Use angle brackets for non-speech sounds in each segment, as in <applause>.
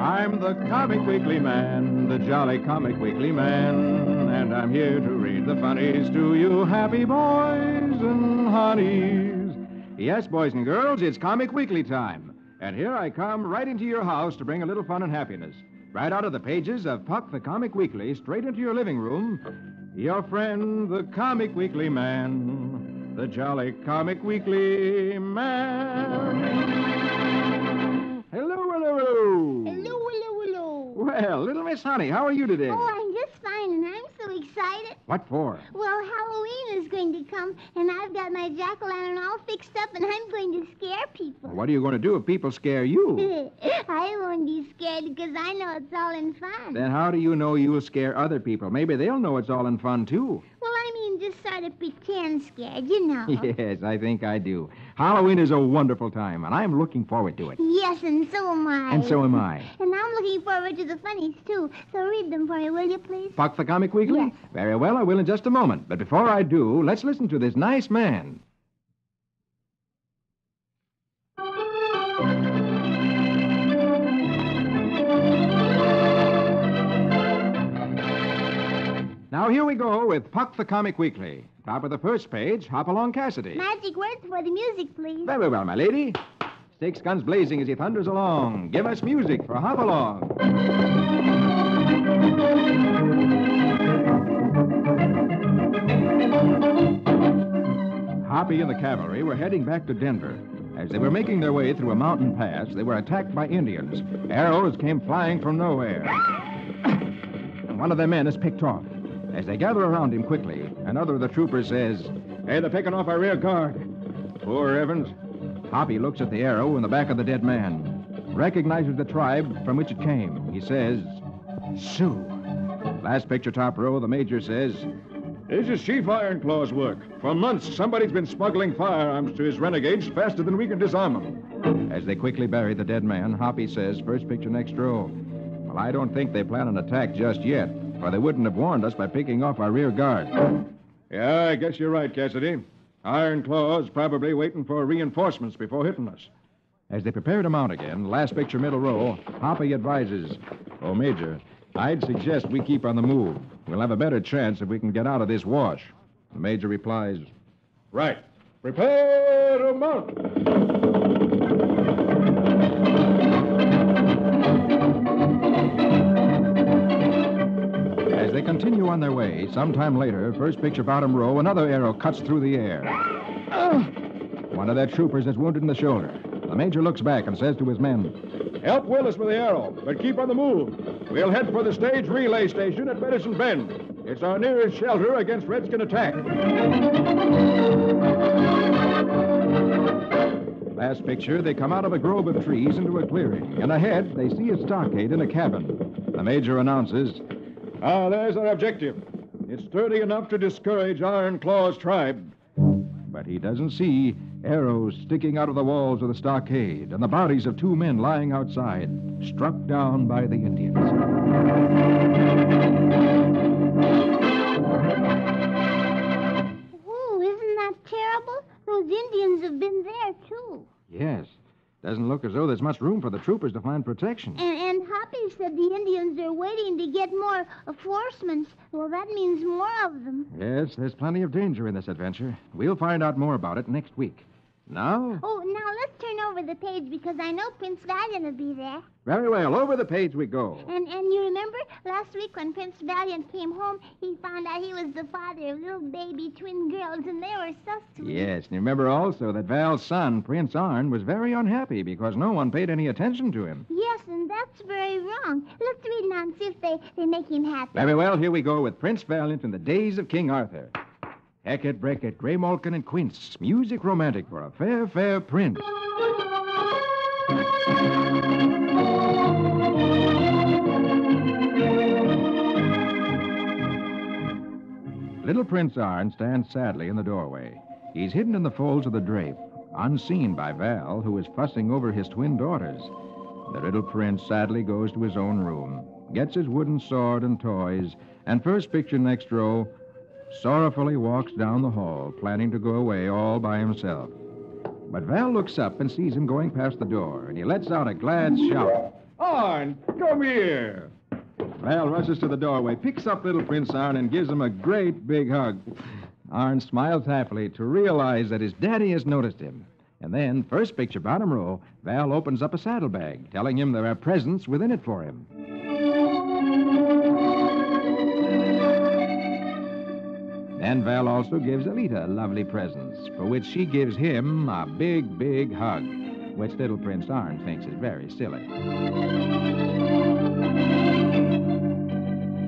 I'm the Comic Weekly Man, the jolly Comic Weekly Man, and I'm here to read the funnies to you, happy boys and honeys. Yes, boys and girls, it's Comic Weekly time. And here I come right into your house to bring a little fun and happiness. Right out of the pages of Puck the Comic Weekly, straight into your living room, your friend, the Comic Weekly Man, the jolly Comic Weekly Man. Hello, hello, hello. Hello, hello, hello. Well, little Miss Honey, how are you today? Oh, I'm just fine, and I'm so excited. What for? Well, Halloween is going to come, and I've got my jack o' lantern all fixed up, and I'm going to scare people. What are you going to do if people scare you? <laughs> I won't be scared because I know it's all in fun. then how do you know you'll scare other people? Maybe they'll know it's all in fun, too. Well, I mean, just sort pretend scared, you know. <laughs> Yes, I think I do. Halloween is a wonderful time, and I'm looking forward to it. Yes, and so am I. And so am I. <laughs> And I'm looking forward to the funnies, too. So read them for me, will you, please? Puck the Comic Weekly? Yes. Very well, I will in just a moment. But before I do, let's listen to this nice man. Now here we go with Puck the Comic Weekly. Top of the first page, Hopalong Cassidy. Magic words for the music, please. Very well, my lady. Stakes guns blazing as he thunders along. Give us music for Hopalong. Hoppy and the cavalry were heading back to Denver. As they were making their way through a mountain pass, they were attacked by Indians. Arrows came flying from nowhere. And one of their men is picked off. As they gather around him quickly, another of the troopers says, Hey, they're picking off our rear guard. Poor Evans. Hoppy looks at the arrow in the back of the dead man, recognizes the tribe from which it came. He says, Sioux. Last picture, top row, the major says, This is Chief Ironclaw's work. For months, somebody's been smuggling firearms to his renegades faster than we can disarm them. As they quickly bury the dead man, Hoppy says, First picture, next row. Well, I don't think they plan an attack just yet, for they wouldn't have warned us by picking off our rear guard. Yeah, I guess you're right, Cassidy. Iron Claw's probably waiting for reinforcements before hitting us. As they prepare to mount again, last picture, middle row, Hoppy advises, Oh, Major, I'd suggest we keep on the move. We'll have a better chance if we can get out of this wash. The Major replies, Right. Prepare to mount. They continue on their way, sometime later, first picture bottom row, another arrow cuts through the air. Ah! One of their troopers is wounded in the shoulder. The major looks back and says to his men, Help Willis with the arrow, but keep on the move. We'll head for the stage relay station at Medicine Bend. It's our nearest shelter against Redskin attack. Last picture, they come out of a grove of trees into a clearing, and ahead they see a stockade and a cabin. The major announces, Ah, there's our objective. It's sturdy enough to discourage Iron Claw's tribe. But he doesn't see arrows sticking out of the walls of the stockade and the bodies of two men lying outside, struck down by the Indians. Ooh, isn't that terrible? Those Indians have been there, too. Yes. Doesn't look as though there's much room for the troopers to find protection. And, and Hoppy said the Indians are waiting to get more enforcements. Well, that means more of them. Yes, there's plenty of danger in this adventure. We'll find out more about it next week. Now? Oh, now let's turn over the page because I know Prince Valiant will be there. Very well, over the page we go. And and you remember last week when Prince Valiant came home, he found out he was the father of little baby twin girls, and they were so sweet. Yes, and you remember also that Val's son, Prince Arn, was very unhappy because no one paid any attention to him. Yes, and that's very wrong. Let's read now and see if they, they make him happy. Very well, here we go with Prince Valiant in the days of King Arthur. Hackett, Brackett, Grey Malkin, and Quince. Music romantic for a fair, fair prince. Little Prince Arn stands sadly in the doorway. He's hidden in the folds of the drape, unseen by Val, who is fussing over his twin daughters. The little prince sadly goes to his own room, gets his wooden sword and toys, and first picture next row, sorrowfully walks down the hall, planning to go away all by himself. But Val looks up and sees him going past the door, and he lets out a glad shout. Arn, come here. Val rushes to the doorway, picks up little Prince Arn, and gives him a great big hug. Arn smiles happily to realize that his daddy has noticed him. And then, first picture, bottom row, Val opens up a saddlebag, telling him there are presents within it for him. Then Val also gives Aleta lovely presents, for which she gives him a big, big hug, which little Prince Arn thinks is very silly.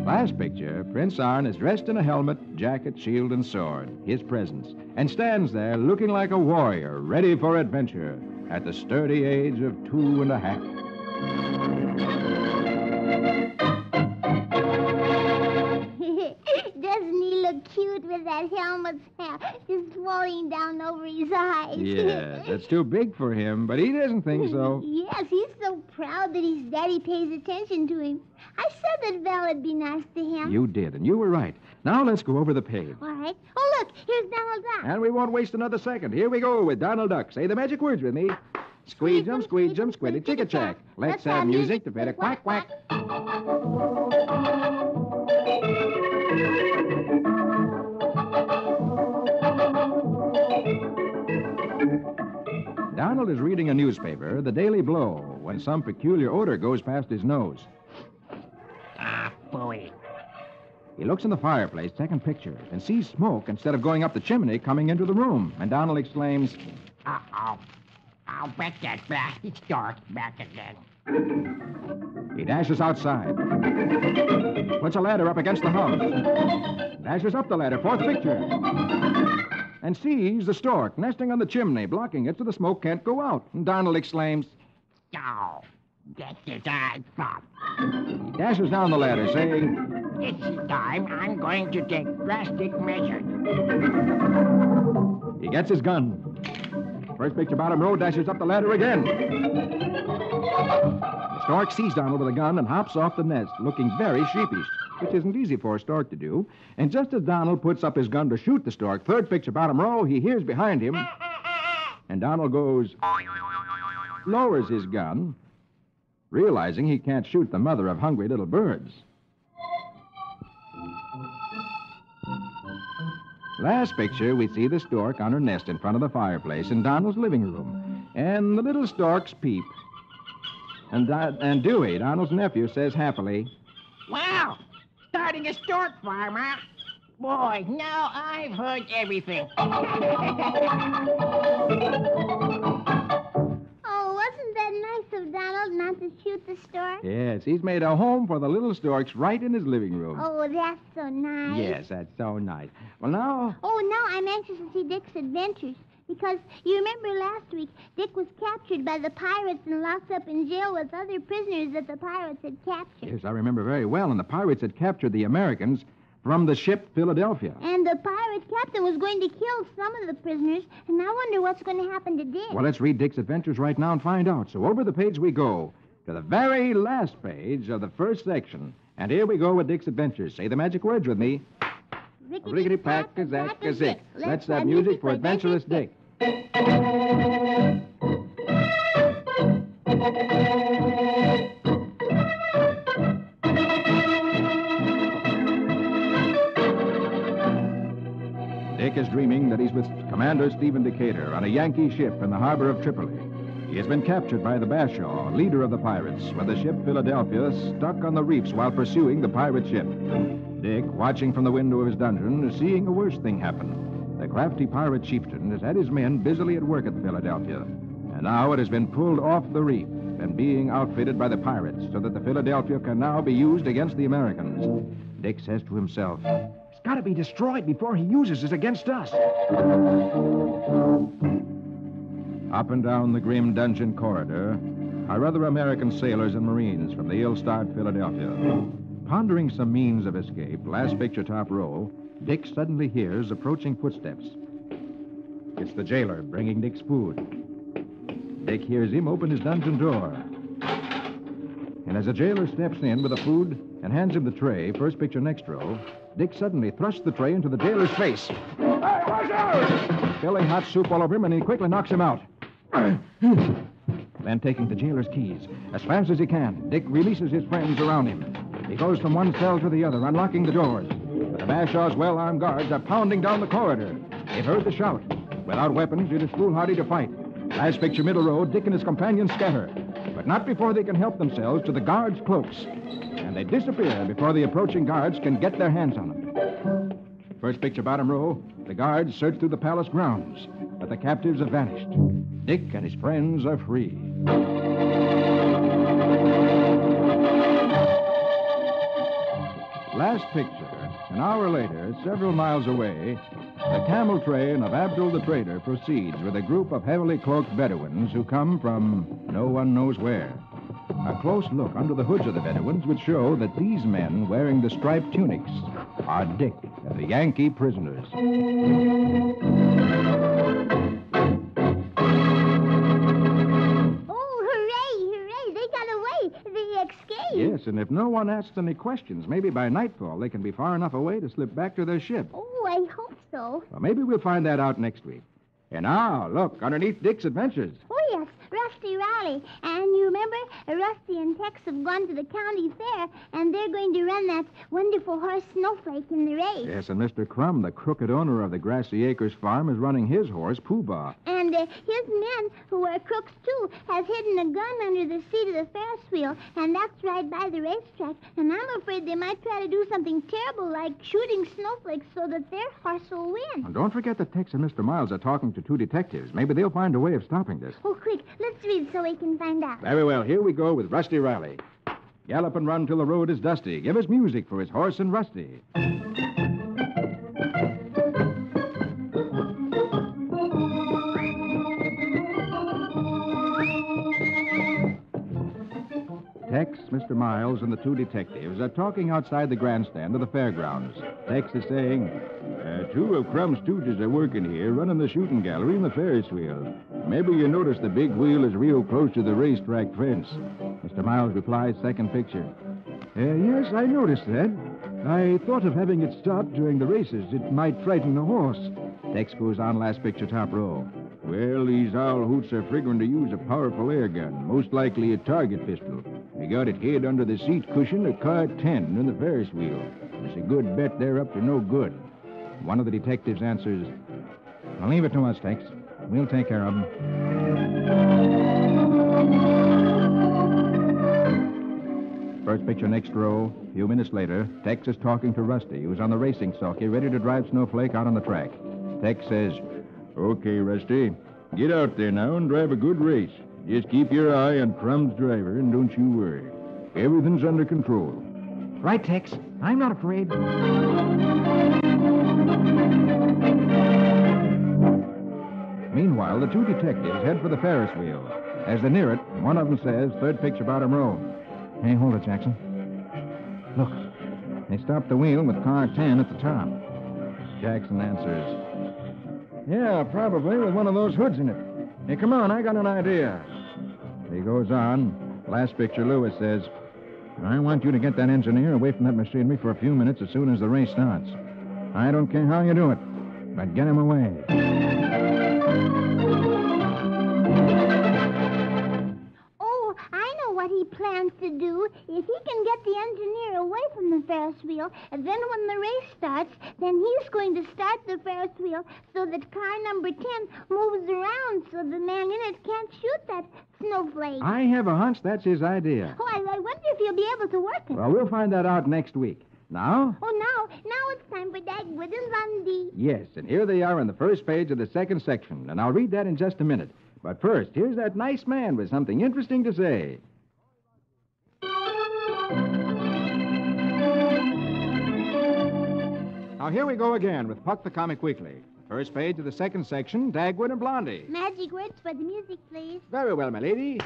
Last picture, Prince Arn is dressed in a helmet, jacket, shield, and sword, his presents, and stands there looking like a warrior, ready for adventure, at the sturdy age of two and a half. With that helmet's hair just falling down over his eyes? Yes, that's too big for him, but he doesn't think so. Yes, he's so proud that his daddy pays attention to him. I said that Val would be nice to him. You did, and you were right. Now let's go over the page. All right. Oh, look, here's Donald Duck. And we won't waste another second. Here we go with Donald Duck. Say the magic words with me. Squeeze 'em, squeeze 'em, squiddy chicka chack. Let's have music to a quack quack. Donald is reading a newspaper, the Daily Blow, when some peculiar odor goes past his nose. Ah, boy. He looks in the fireplace, second picture, and sees smoke instead of going up the chimney coming into the room. And Donald exclaims, Uh-oh. I'll bet that blasted stork's back again. He dashes outside. Puts a ladder up against the house. Dashes up the ladder, fourth picture. And sees the stork nesting on the chimney, blocking it so the smoke can't go out. And Donald exclaims, Oh, that's his eyes pop. he dashes down the ladder, saying, This time I'm going to take drastic measures. he gets his gun. First picture, bottom row, dashes up the ladder again. The stork sees Donald with a gun and hops off the nest, looking very sheepish, which isn't easy for a stork to do. And just as Donald puts up his gun to shoot the stork, third picture, bottom row, he hears behind him, and Donald goes, lowers his gun, realizing he can't shoot the mother of hungry little birds. Last picture, we see the stork on her nest in front of the fireplace in Donald's living room. And the little storks peep. And, Di- and Dewey, Donald's nephew, says happily, Wow, starting a stork farm, huh? Boy, now I've heard everything. Oh, wasn't that nice of Donald not to shoot the stork? Yes, he's made a home for the little storks right in his living room. Oh, that's so nice. Yes, that's so nice. Well, now, Oh, now I'm anxious to see Dick's adventures. Because you remember last week, Dick was captured by the pirates and locked up in jail with other prisoners that the pirates had captured. yes, I remember very well, and the pirates had captured the Americans from the ship Philadelphia. And the pirate captain was going to kill some of the prisoners, and I wonder what's going to happen to Dick. Well, let's read Dick's adventures right now and find out. So over the page we go to the very last page of the first section. And here we go with Dick's adventures. Say the magic words with me. Rickety pack a zack a zick. Let's have music for adventurous Dick. Dick is dreaming that he's with Commander Stephen Decatur on a Yankee ship in the harbor of Tripoli. He has been captured by the Bashaw, leader of the pirates, with the ship Philadelphia stuck on the reefs while pursuing the pirate ship. Dick, watching from the window of his dungeon, is seeing a worse thing happen. The crafty pirate chieftain has had his men busily at work at the Philadelphia, and now it has been pulled off the reef and being outfitted by the pirates so that the Philadelphia can now be used against the Americans. Dick says to himself, It's got to be destroyed before he uses it against us. Up and down the grim dungeon corridor are other American sailors and Marines from the ill-starred Philadelphia. Pondering some means of escape, last picture top row, Dick suddenly hears approaching footsteps. It's the jailer bringing Dick's food. Dick hears him open his dungeon door. And as the jailer steps in with the food and hands him the tray, first picture next row, Dick suddenly thrusts the tray into the jailer's face. Spilling hot soup all over him, and he quickly knocks him out. then, taking the jailer's keys, as fast as he can, Dick releases his friends around him. He goes from one cell to the other, unlocking the doors. The Bashaw's well armed guards are pounding down the corridor. They've heard the shout. Without weapons, it is foolhardy to fight. Last picture, middle row, Dick and his companions scatter. But not before they can help themselves to the guards' cloaks. And they disappear before the approaching guards can get their hands on them. First picture, bottom row, the guards search through the palace grounds. But the captives have vanished. Dick and his friends are free. Last picture. An hour later, several miles away, the camel train of Abdul the Trader proceeds with a group of heavily cloaked Bedouins who come from no one knows where. A close look under the hoods of the Bedouins would show that these men wearing the striped tunics are Dick and the Yankee prisoners. Yes, and if no one asks any questions, maybe by nightfall they can be far enough away to slip back to their ship. Oh, I hope so. Well, maybe we'll find that out next week. And now, look, underneath Dick's adventures. Oh, yes, Rusty Riley. And you remember, Rusty and Tex have gone to the county fair, and they're going to run that wonderful horse Snowflake in the race. Yes, and Mr. Crumb, the crooked owner of the Grassy Acres farm, is running his horse, Pooh Bah. And uh, his men, who are crooks too, have hidden a gun under the seat of the Ferris wheel, and that's right by the racetrack. And I'm afraid they might try to do something terrible like shooting snowflakes so that their horse will win. And don't forget that Tex and Mr. Miles are talking to two detectives. Maybe they'll find a way of stopping this. Oh, quick, let's read so we can find out. Very well, here we go with Rusty Riley. Gallop and run till the road is dusty. Give us music for his horse and Rusty. Tex, Mr. Miles, and the two detectives are talking outside the grandstand of the fairgrounds. Tex is saying, uh, Two of Crumb's stooges are working here, running the shooting gallery and the Ferris wheel. Maybe you noticed the big wheel is real close to the racetrack fence. Mr. Miles replies, second picture. Uh, yes, I noticed that. I thought of having it stopped during the races. It might frighten the horse. Tex goes on last picture, top row. Well, these owl hoots are figuring to use a powerful air gun, most likely a target pistol. They got it hid under the seat cushion of car 10 in the Ferris wheel. It's a good bet they're up to no good. One of the detectives answers, well, leave it to us, Tex. We'll take care of them. First picture next row. A few minutes later, Tex is talking to Rusty, who's on the racing sulky, ready to drive Snowflake out on the track. Tex says, Okay, Rusty. Get out there now and drive a good race. Just keep your eye on Crumb's driver and don't you worry. Everything's under control. Right, Tex. I'm not afraid. Meanwhile, the two detectives head for the Ferris wheel. As they near it, one of them says, third picture bottom row. Hey, hold it, Jackson. Look, they stopped the wheel with car 10 at the top. Jackson answers, Yeah, probably with one of those hoods in it. Hey, come on, I got an idea. He goes on. Last picture, Lewis says, I want you to get that engineer away from that machinery for a few minutes as soon as the race starts. I don't care how you do it, but get him away. To do. If he can get the engineer away from the Ferris wheel, and then when the race starts, then he's going to start the Ferris wheel so that car number 10 moves around so the man in it can't shoot that snowflake. I have a hunch that's his idea. Oh, I, I wonder if he'll be able to work it. Well, we'll find that out next week. Now? Oh, now, now it's time for Dagwood and Blondie. Yes, and here they are on the first page of the second section, and I'll read that in just a minute. But first, here's that nice man with something interesting to say. Now, here we go again with Puck the Comic Weekly. First page of the second section, Dagwood and Blondie. Magic words for the music, please. Very well, my lady.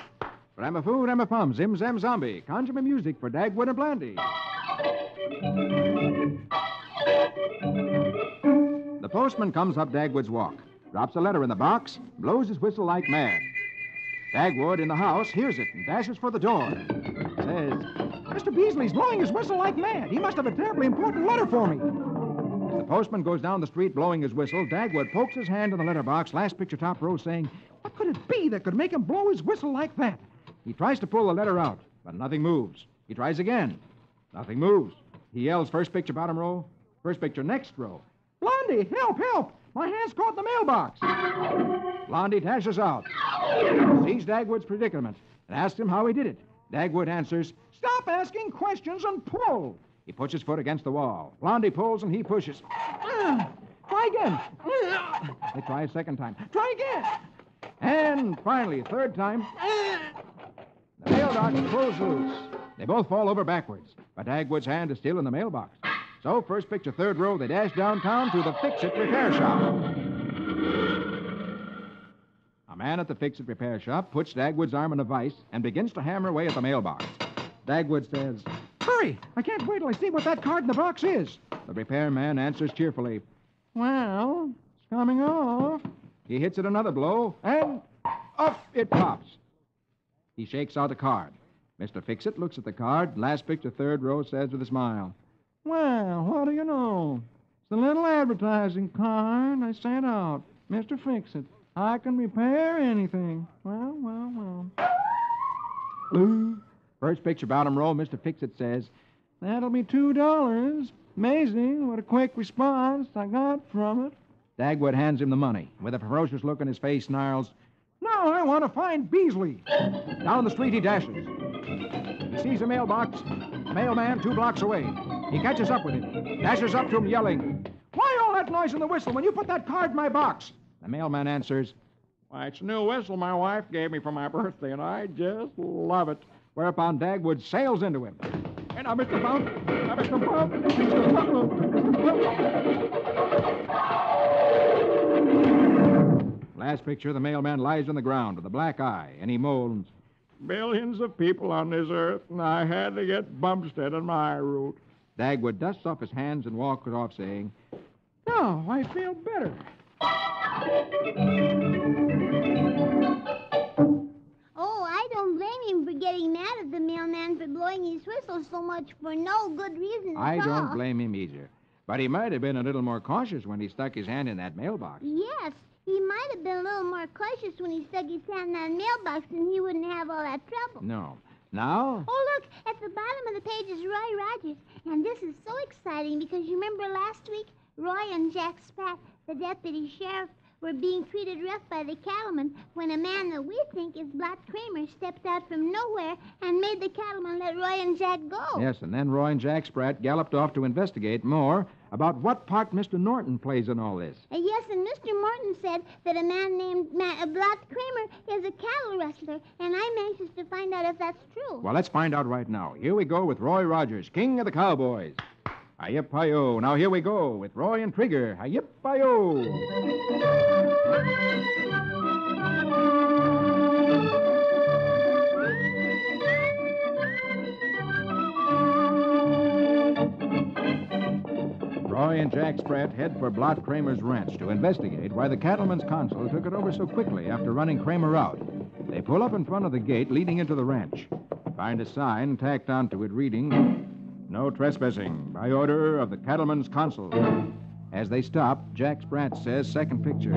Ramafoo, Ramafum, Zim Zam Zombie. Conjure me music for Dagwood and Blondie. The postman comes up Dagwood's walk, drops a letter in the box, blows his whistle like mad. Dagwood in the house hears it and dashes for the door. Says, Mr. Beasley's blowing his whistle like mad. He must have a terribly important letter for me. Postman goes down the street blowing his whistle, Dagwood pokes his hand in the letterbox, last picture top row, saying, What could it be that could make him blow his whistle like that? He tries to pull the letter out, but nothing moves. He tries again. Nothing moves. He yells, First picture, bottom row. First picture, next row. Blondie, help, help! My hand's caught in the mailbox. Blondie dashes out, sees Dagwood's predicament, and asks him how he did it. Dagwood answers, Stop asking questions and pull. He puts his foot against the wall. Blondie pulls and he pushes. Ah, try again. Ah. They try a second time. Try again. And finally, a third time. Ah. The mailbox pulls loose. They both fall over backwards, but Dagwood's hand is still in the mailbox. So, first picture, third row, they dash downtown to the Fix It repair shop. A man at the Fix It repair shop puts Dagwood's arm in a vise and begins to hammer away at the mailbox. Dagwood says, Hurry! I can't wait till I see what that card in the box is. The repairman answers cheerfully, Well, it's coming off. He hits it another blow, and up it pops. He shakes out a card. Mr. Fixit looks at the card. Last picture, third row, says with a smile, Well, what do you know? It's the little advertising card I sent out. Mr. Fixit, I can repair anything. Well, well, well. First picture, bottom row, Mr. Fixit says, That'll be two dollars. Amazing what a quick response I got from it. Dagwood hands him the money. With a ferocious look on his face, snarls, Now I want to find Beasley. Down the street he dashes. He sees a mailbox. Mailman two blocks away. He catches up with him. Dashes up to him yelling, Why all that noise in the whistle when you put that card in my box? The mailman answers, Why, it's a new whistle my wife gave me for my birthday, and I just love it. Whereupon Dagwood sails into him. And now, Mr. Bump, now, Mr. Bump, Mr. Bump, Mr. Bump. Last picture, the mailman lies on the ground with a black eye, and he moans, Billions of people on this earth, and I had to get Bumstead on my route. Dagwood dusts off his hands and walks off, saying, Now I feel better. Getting mad at the mailman for blowing his whistle so much for no good reason at I all. don't blame him either. But he might have been a little more cautious when he stuck his hand in that mailbox. Yes, he might have been a little more cautious when he stuck his hand in that mailbox, and he wouldn't have all that trouble. No. Now? Oh, look, at the bottom of the page is Roy Rogers. And this is so exciting because you remember last week, Roy and Jack Spratt, the deputy sheriff, were being treated rough by the cattlemen when a man that we think is Blot Kramer stepped out from nowhere and made the cattlemen let Roy and Jack go. Yes, and then Roy and Jack Spratt galloped off to investigate more about what part Mr. Norton plays in all this. Uh, yes, and Mr. Morton said that a man named Ma- uh, Blot Kramer is a cattle rustler, and I'm anxious to find out if that's true. Well, let's find out right now. Here we go with Roy Rogers, king of the cowboys. Hi-yip, hi-yo. Now here we go with Roy and Trigger. Hi-yip, hi-yo. Roy and Jack Spratt head for Blot Kramer's ranch to investigate why the cattleman's consul took it over so quickly after running Kramer out. They pull up in front of the gate leading into the ranch. Find a sign tacked onto it reading, No trespassing, by order of the cattleman's consul. As they stop, Jack Spratt says, second picture,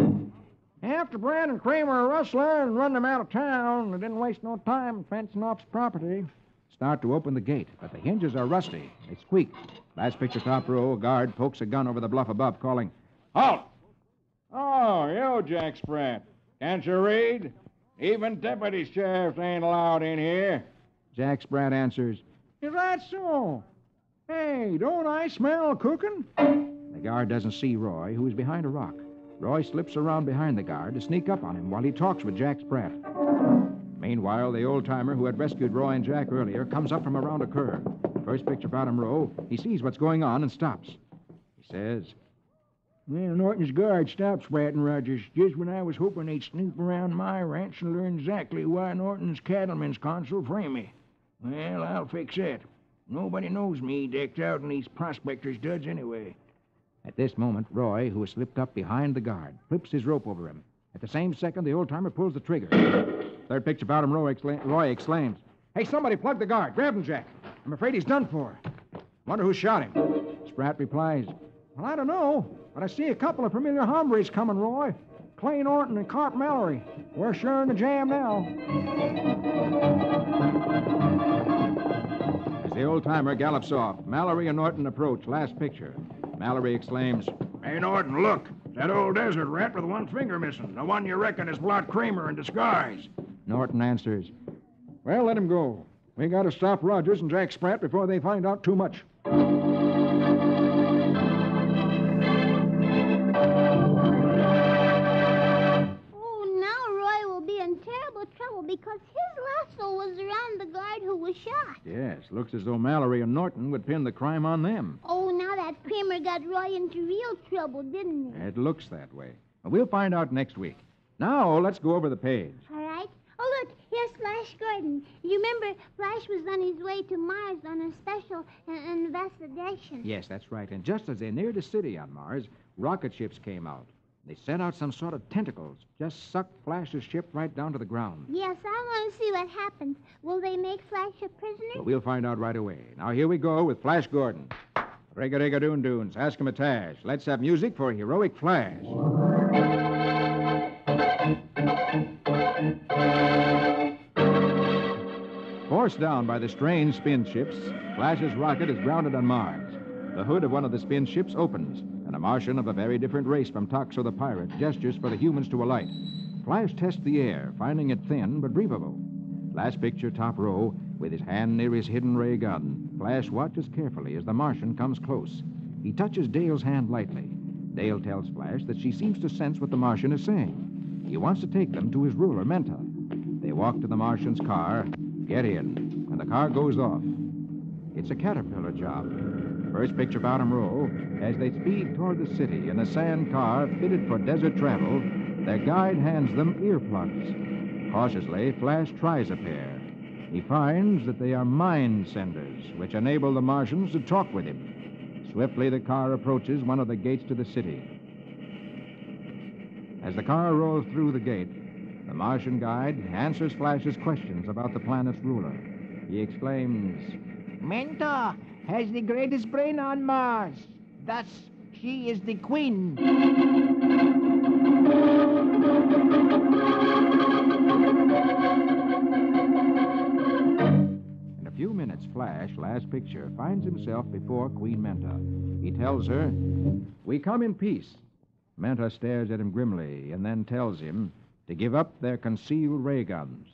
After Brad and Kramer a rustler and run them out of town, they didn't waste no time fencing off his property. Start to open the gate, but the hinges are rusty. They squeak. Last picture, top row, a guard pokes a gun over the bluff above, calling, Halt! Oh, you, Jack Spratt. Can't you read? Even deputy sheriffs ain't allowed in here. Jack Spratt answers, Is that so? Hey, don't I smell cooking? The guard doesn't see Roy, who is behind a rock. Roy slips around behind the guard to sneak up on him while he talks with Jack Spratt. Meanwhile, the old timer who had rescued Roy and Jack earlier comes up from around a curve. First picture, bottom row, he sees what's going on and stops. He says, Well, Norton's guard stopped Spratt and Rogers just when I was hoping they'd snoop around my ranch and learn exactly why Norton's cattleman's consul framed me. Well, I'll fix that. Nobody knows me decked out in these prospector's duds anyway. At this moment, Roy, who has slipped up behind the guard, flips his rope over him. At the same second, the old timer pulls the trigger. Third picture, bottom row, excla- Roy exclaims, Hey, somebody plug the guard. Grab him, Jack. I'm afraid he's done for. Wonder who shot him. Spratt replies, Well, I don't know, but I see a couple of familiar hombres coming, Roy. Clay Norton and Carp Mallory. We're sure in the jam now. The old timer gallops off, Mallory and Norton approach. Last picture. Mallory exclaims, Hey, Norton, look. That old desert rat with one finger missing. The one you reckon is Blot Kramer in disguise. Norton answers, Well, let him go. We got to stop Rogers and Jack Spratt before they find out too much. Yes, looks as though Mallory and Norton would pin the crime on them. Oh, now that Kramer got Roy into real trouble, didn't he? It looks that way. We'll find out next week. Now, let's go over the page. All right. Oh, look, here's Flash Gordon. You remember Flash was on his way to Mars on a special uh, investigation. Yes, that's right. And just as they neared the city on Mars, rocket ships came out. They sent out some sort of tentacles, just sucked Flash's ship right down to the ground. Yes, I want to see what happens. Will they make Flash a prisoner? But we'll find out right away. Now, here we go with Flash Gordon. Rigga rigga doon doons, ask him a tash. Let's have music for heroic Flash. Forced down by the strange spin ships, Flash's rocket is grounded on Mars. The hood of one of the spin ships opens, and a Martian of a very different race from Toxo the pirate gestures for the humans to alight. Flash tests the air, finding it thin but breathable. Last picture, top row, with his hand near his hidden ray gun. Flash watches carefully as the Martian comes close. He touches Dale's hand lightly. Dale tells Flash that she seems to sense what the Martian is saying. He wants to take them to his ruler, Menta. They walk to the Martian's car, get in, and the car goes off. It's a caterpillar job. First picture bottom row, as they speed toward the city in a sand car fitted for desert travel, their guide hands them earplugs. Cautiously, Flash tries a pair. He finds that they are mind senders, which enable the Martians to talk with him. Swiftly, the car approaches one of the gates to the city. As the car rolls through the gate, the Martian guide answers Flash's questions about the planet's ruler. He exclaims, Menta has the greatest brain on Mars. Thus, she is the queen. In a few minutes, Flash, last picture, finds himself before Queen Menta. He tells her, We come in peace. Menta stares at him grimly and then tells him to give up their concealed ray guns,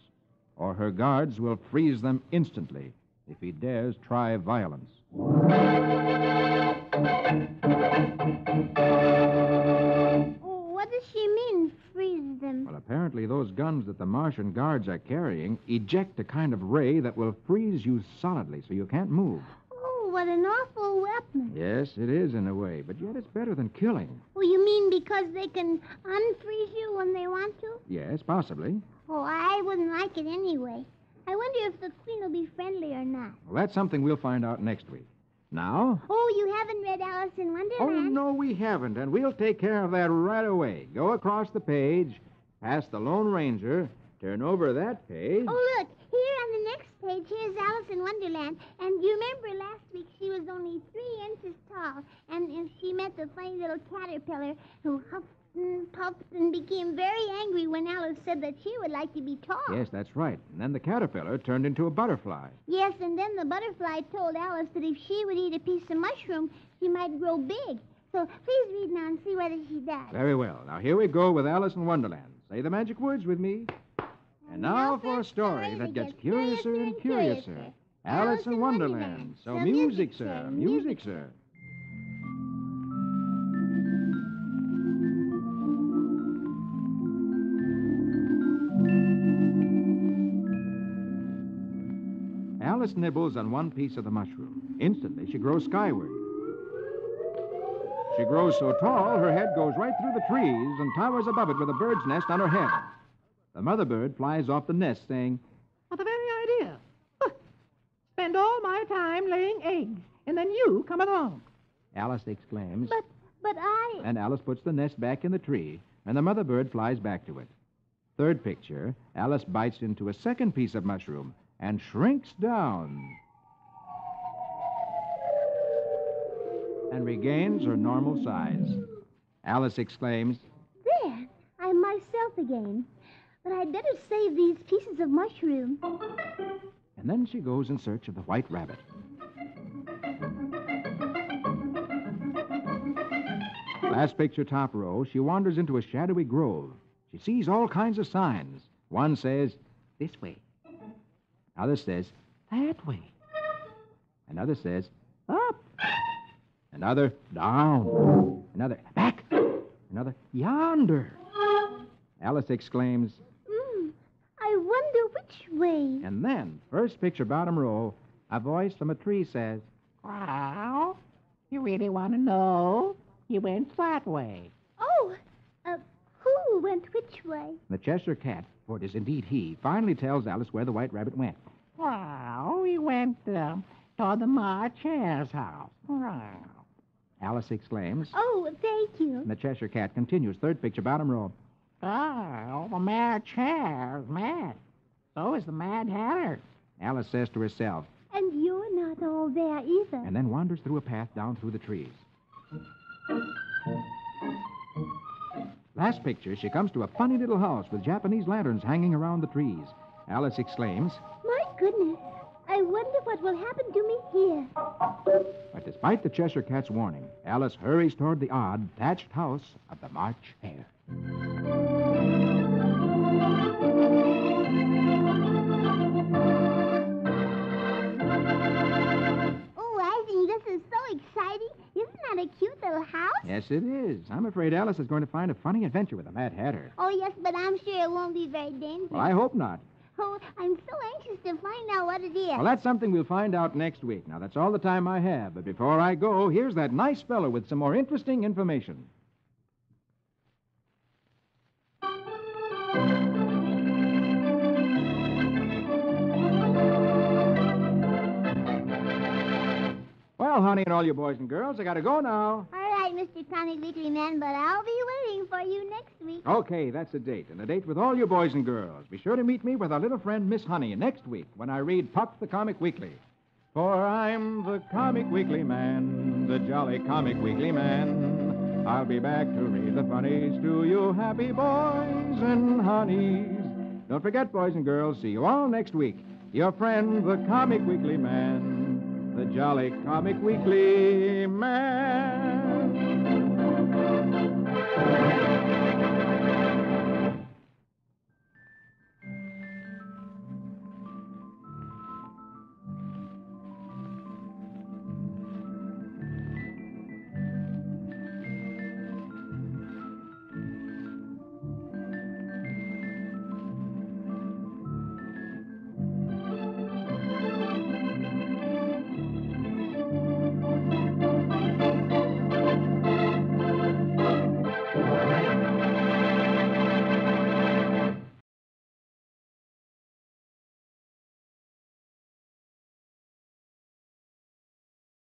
or her guards will freeze them instantly if he dares try violence. Oh, what does she mean, freeze them? Well, apparently, those guns that the Martian guards are carrying eject a kind of ray that will freeze you solidly so you can't move. Oh, what an awful weapon. Yes, it is in a way, but yet it's better than killing. Oh, you mean because they can unfreeze you when they want to? Yes, possibly. Oh, I wouldn't like it anyway. I wonder if the queen will be friendly or not. Well, that's something we'll find out next week. Now? Oh, you haven't read Alice in Wonderland? Oh, no, we haven't, and we'll take care of that right away. Go across the page, past the Lone Ranger, turn over that page. Oh, look, here on the next page, here's Alice in Wonderland. And you remember last week she was only three inches tall, and, and she met the funny little caterpillar who huffed and puffed and became very angry when Alice said that she would like to be tall. Yes, that's right. And then the caterpillar turned into a butterfly. Yes, and then the butterfly told Alice that if she would eat a piece of mushroom, she might grow big. So please read now and see whether she does. Very well. Now, here we go with Alice in Wonderland. Say the magic words with me. And now for a story that gets curiouser and curiouser. Alice in Wonderland. So music, sir. Music, sir. Alice nibbles on one piece of the mushroom. Instantly, she grows skyward. She grows so tall, her head goes right through the trees and towers above it with a bird's nest on her head. The mother bird flies off the nest, saying, What the very idea? Huh. Spend all my time laying eggs, and then you come along. Alice exclaims, But, but I. and Alice puts the nest back in the tree, and the mother bird flies back to it. Third picture, Alice bites into a second piece of mushroom and shrinks down. and regains her normal size. Alice exclaims, There, I'm myself again. But I'd better save these pieces of mushroom. and then she goes in search of the white rabbit. Last picture, top row, she wanders into a shadowy grove. She sees all kinds of signs. One says, this way. Another says, that way. Another says, up. Another, down. Another, back. Another, yonder. Alice exclaims, Hmm, I wonder which way. and then, first picture, bottom row, a voice from a tree says, Well, you really want to know? He went that way. Oh, uh, who went which way? The Cheshire Cat, for it is indeed he, finally tells Alice where the White Rabbit went. Well, he went uh, toward the March Hare's house. Well, Alice exclaims. Oh, thank you. And the Cheshire Cat continues. Third picture, bottom row. oh, the Mad March Hare's mad. So is the Mad Hatter. Alice says to herself, And you're not all there either. and then wanders through a path down through the trees. Last picture, she comes to a funny little house with Japanese lanterns hanging around the trees. Alice exclaims, My goodness. I wonder what will happen to me here. but despite the Cheshire Cat's warning, Alice hurries toward the odd, thatched house of the March Hare. Yes, it is. I'm afraid Alice is going to find a funny adventure with a Mad Hatter. Oh, yes, but I'm sure it won't be very dangerous. Well, I hope not. Oh, I'm so anxious to find out what it is. Well, that's something we'll find out next week. Now, that's all the time I have. But before I go, here's that nice fellow with some more interesting information. Well, honey, and all you boys and girls, I gotta go now. Right, Mr. Comic Weekly Man, but I'll be waiting for you next week. Okay, that's a date, and a date with all you boys and girls. Be sure to meet me with our little friend Miss Honey next week when I read Puck the Comic Weekly. For I'm the Comic Weekly Man, the jolly Comic Weekly Man. I'll be back to read the funnies to you happy boys and honeys. Don't forget, boys and girls, see you all next week. Your friend, the Comic Weekly Man, the jolly Comic Weekly Man. Música